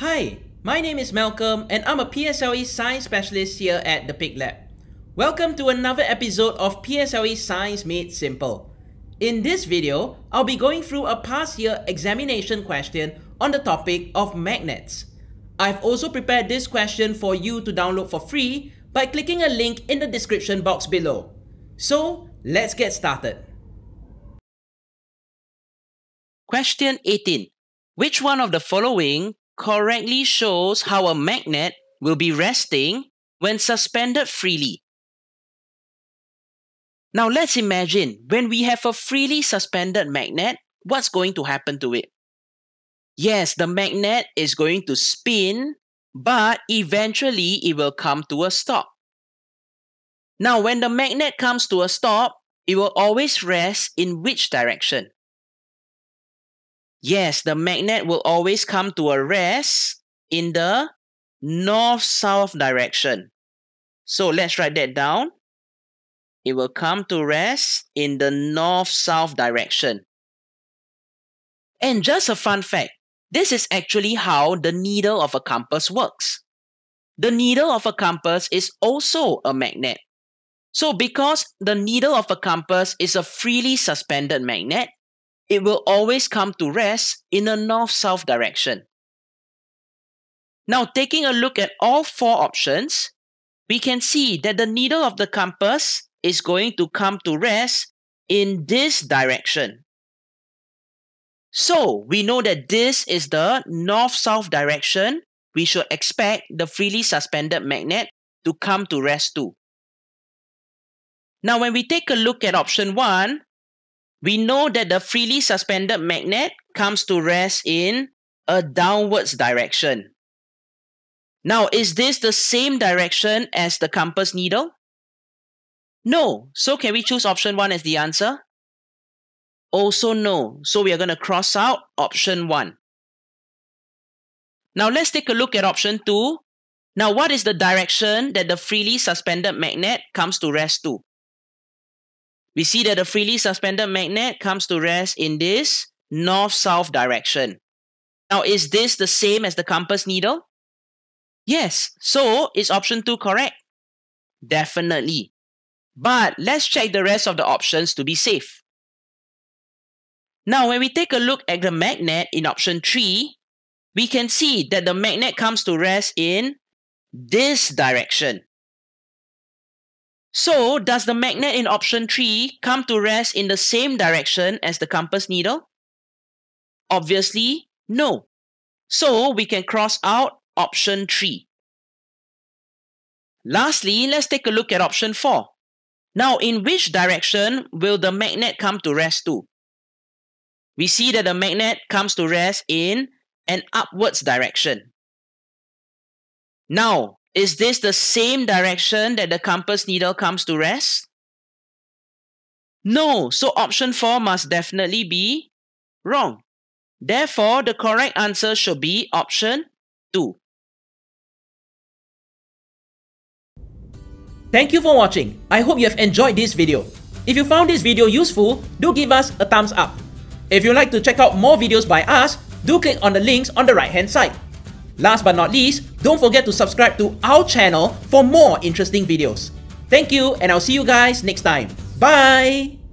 Hi, my name is Malcolm and I'm a PSLE Science Specialist here at the Pique Lab. Welcome to another episode of PSLE Science Made Simple. In this video, I'll be going through a past year examination question on the topic of magnets. I've also prepared this question for you to download for free by clicking a link in the description box below. So, let's get started. Question 18. Which one of the following correctly shows how a magnet will be resting when suspended freely? Now let's imagine when we have a freely suspended magnet, what's going to happen to it? Yes, the magnet is going to spin, but eventually it will come to a stop. Now, when the magnet comes to a stop, it will always rest in which direction? Yes, the magnet will always come to a rest in the north-south direction. So let's write that down it will come to rest in the north-south direction. And just a fun fact, this is actually how the needle of a compass works. The needle of a compass is also a magnet. So because the needle of a compass is a freely suspended magnet, it will always come to rest in a north-south direction. Now taking a look at all four options, we can see that the needle of the compass is going to come to rest in this direction. So we know that this is the north-south direction. We should expect the freely suspended magnet to come to rest too. Now when we take a look at option 1, we know that the freely suspended magnet comes to rest in a downwards direction. Now, is this the same direction as the compass needle? No. So can we choose option 1 as the answer? Also no. So we are going to cross out option 1. Now let's take a look at option 2. Now what is the direction that the freely suspended magnet comes to rest to? We see that the freely suspended magnet comes to rest in this north-south direction. Now is this the same as the compass needle? Yes. So is option 2 correct? Definitely. But let's check the rest of the options to be safe. Now, when we take a look at the magnet in option 3, we can see that the magnet comes to rest in this direction. So, does the magnet in option 3 come to rest in the same direction as the compass needle? Obviously, no. So, we can cross out option 3. Lastly, let's take a look at option 4. Now, in which direction will the magnet come to rest to? We see that the magnet comes to rest in an upwards direction. Now, is this the same direction that the compass needle comes to rest? No, so option 4 must definitely be wrong. Therefore, the correct answer should be option 2. Thank you for watching. I hope you have enjoyed this video. If you found this video useful, do give us a thumbs up. If you'd like to check out more videos by us, do click on the links on the right hand side. Last but not least, don't forget to subscribe to our channel for more interesting videos. Thank you and I'll see you guys next time. Bye!